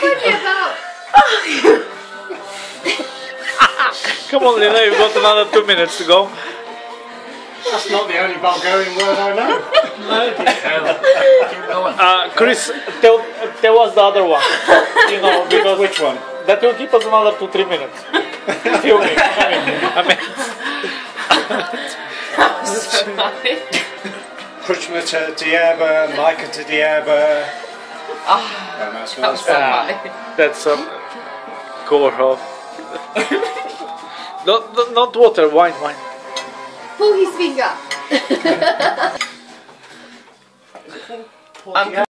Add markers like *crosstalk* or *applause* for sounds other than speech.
talking about? Come on, Lina, you've got another two minutes to go. That's not the only Bulgarian word I know. No. Uh, Chris, tell, tell us the other one. You know, because Which one? that will keep us another two, three minutes. Filming. I mean, so funny. Krushma to Diaba, Micah to Diaba. Oh, And that's that was so Ah. funny. that's some cover of. *laughs* not, not- not water, wine, wine. Pull his finger. *laughs* I'm